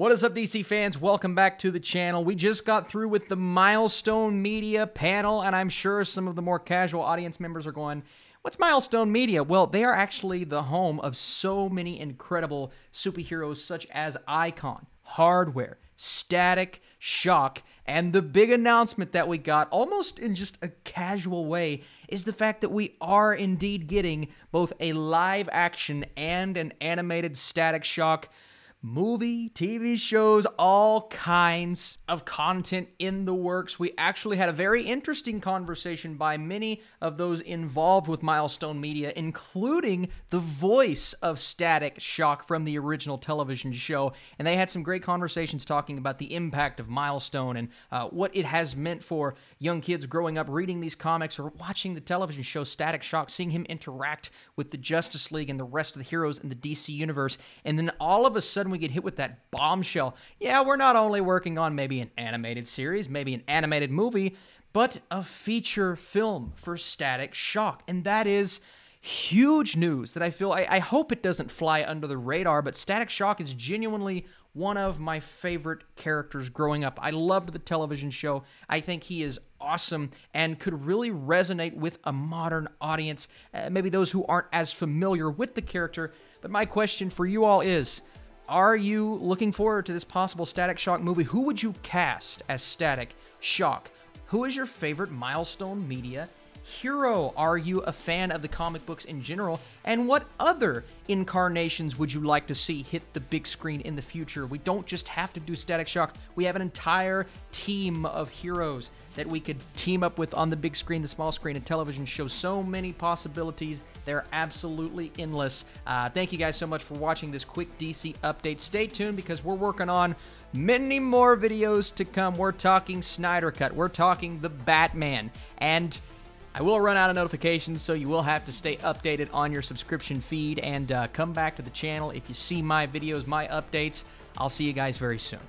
What is up, DC fans? Welcome back to the channel. We just got through with the Milestone Media panel, and I'm sure some of the more casual audience members are going, What's Milestone Media? Well, they are actually the home of so many incredible superheroes such as Icon, Hardware, Static, Shock, and the big announcement that we got almost in just a casual way is the fact that we are indeed getting both a live action and an animated Static Shock movie, TV shows, all kinds of content in the works. We actually had a very interesting conversation by many of those involved with Milestone Media, including the voice of Static Shock from the original television show. And they had some great conversations talking about the impact of Milestone and uh, what it has meant for young kids growing up reading these comics or watching the television show Static Shock, seeing him interact with the Justice League and the rest of the heroes in the DC universe. And then all of a sudden, sudden we get hit with that bombshell. Yeah, we're not only working on maybe an animated series, maybe an animated movie, but a feature film for Static Shock. And that is huge news that I feel I, I hope it doesn't fly under the radar, but Static Shock is genuinely one of my favorite characters growing up. I loved the television show. I think he is awesome and could really resonate with a modern audience, uh, maybe those who aren't as familiar with the character. But my question for you all is are you looking forward to this possible Static Shock movie? Who would you cast as Static Shock? Who is your favorite Milestone Media hero? Are you a fan of the comic books in general? And what other incarnations would you like to see hit the big screen in the future? We don't just have to do Static Shock, we have an entire team of heroes that we could team up with on the big screen, the small screen, and television show. So many possibilities. They're absolutely endless. Uh, thank you guys so much for watching this quick DC update. Stay tuned because we're working on many more videos to come. We're talking Snyder Cut, we're talking the Batman, and I will run out of notifications, so you will have to stay updated on your subscription feed and uh, come back to the channel if you see my videos, my updates. I'll see you guys very soon.